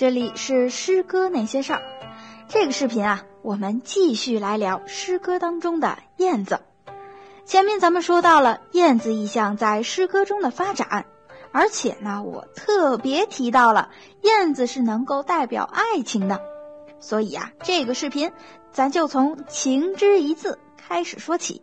这里是诗歌那些事儿。这个视频啊，我们继续来聊诗歌当中的燕子。前面咱们说到了燕子意象在诗歌中的发展，而且呢，我特别提到了燕子是能够代表爱情的。所以啊，这个视频咱就从情之一字开始说起。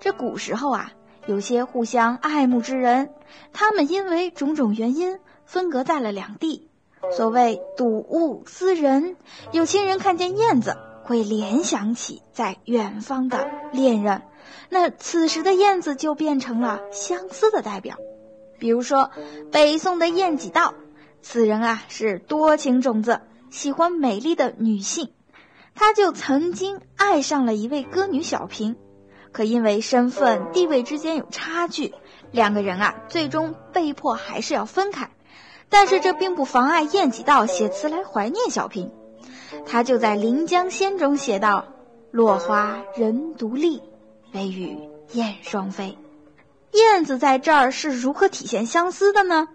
这古时候啊，有些互相爱慕之人，他们因为种种原因分隔在了两地。所谓睹物思人，有情人看见燕子，会联想起在远方的恋人，那此时的燕子就变成了相思的代表。比如说北宋的晏几道，此人啊是多情种子，喜欢美丽的女性，他就曾经爱上了一位歌女小平。可因为身份地位之间有差距，两个人啊，最终被迫还是要分开。但是这并不妨碍晏几道写词来怀念小平。他就在《临江仙》中写道：“落花人独立，微雨燕双飞。”燕子在这儿是如何体现相思的呢？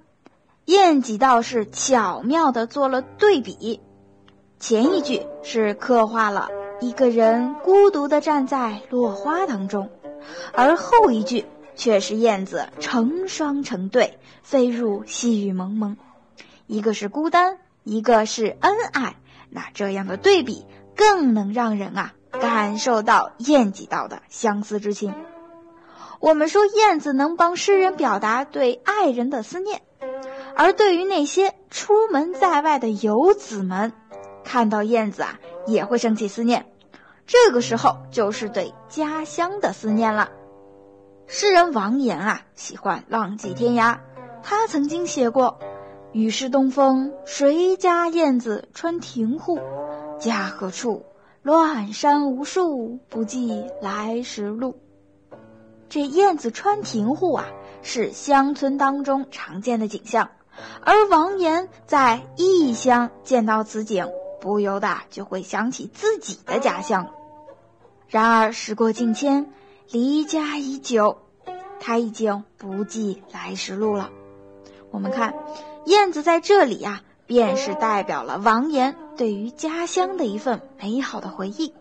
晏几道是巧妙地做了对比，前一句是刻画了。一个人孤独地站在落花当中，而后一句却是燕子成双成对飞入细雨蒙蒙。一个是孤单，一个是恩爱，那这样的对比更能让人啊感受到燕几道的相思之情。我们说燕子能帮诗人表达对爱人的思念，而对于那些出门在外的游子们，看到燕子啊。也会升起思念，这个时候就是对家乡的思念了。诗人王岩啊，喜欢浪迹天涯，他曾经写过：“雨是东风，谁家燕子穿庭户？家何处？乱山无数，不记来时路。”这燕子穿庭户啊，是乡村当中常见的景象，而王岩在异乡见到此景。不由得就会想起自己的家乡。然而时过境迁，离家已久，他已经不记来时路了。我们看，燕子在这里啊，便是代表了王岩对于家乡的一份美好的回忆。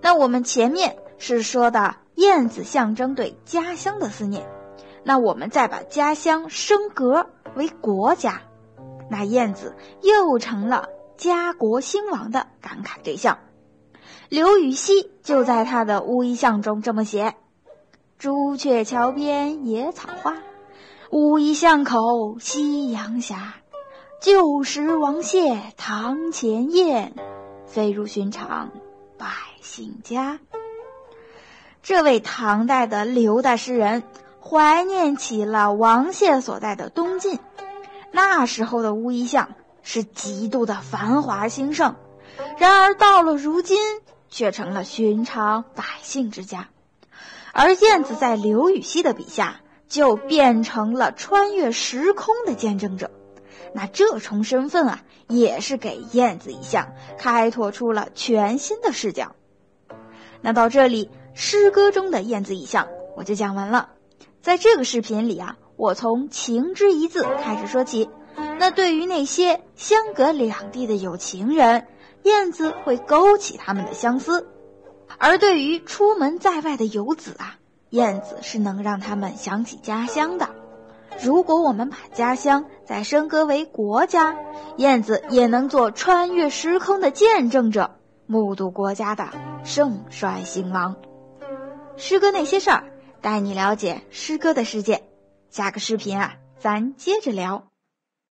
那我们前面是说的燕子象征对家乡的思念，那我们再把家乡升格为国家，那燕子又成了。家国兴亡的感慨对象，刘禹锡就在他的《乌衣巷》中这么写：“朱雀桥边野草花，乌衣巷口夕阳斜。旧时王谢堂前燕，飞入寻常百姓家。”这位唐代的刘大诗人怀念起了王谢所在的东晋，那时候的乌衣巷。是极度的繁华兴盛，然而到了如今，却成了寻常百姓之家。而燕子在刘禹锡的笔下，就变成了穿越时空的见证者。那这重身份啊，也是给燕子一项开拓出了全新的视角。那到这里，诗歌中的燕子意象我就讲完了。在这个视频里啊，我从情之一字开始说起。那对于那些相隔两地的有情人，燕子会勾起他们的相思；而对于出门在外的游子啊，燕子是能让他们想起家乡的。如果我们把家乡再升格为国家，燕子也能做穿越时空的见证者，目睹国家的盛衰兴亡。诗歌那些事儿，带你了解诗歌的世界。下个视频啊，咱接着聊。